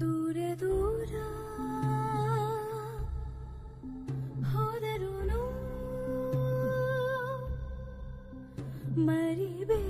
ದೂರ ದೂರ ಹೋದರೂನು ಮರಿಬೇ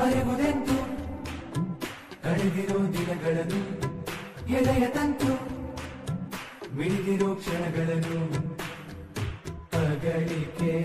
ಮರೆವುದೆಂತು ಕಳೆದಿರೋ ದಿನಗಳನ್ನು ಎಳೆಯ ತಂತು. ಮಿಡಿದಿರೋ ಕ್ಷಣಗಳನ್ನು ಪಗಳಿಕೆಯ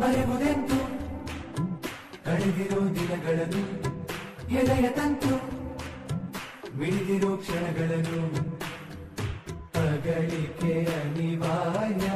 ಮರೆವುದೆಂತು ಕಳೆದಿರೋ ದಿನಗಳನ್ನು ಎದೆಯ ತಂತು. ಮಿಡಿದಿರೋ ಕ್ಷಣಗಳನ್ನು ಪಗಳಿಕೆ ಅನಿವಾರ್ಯ.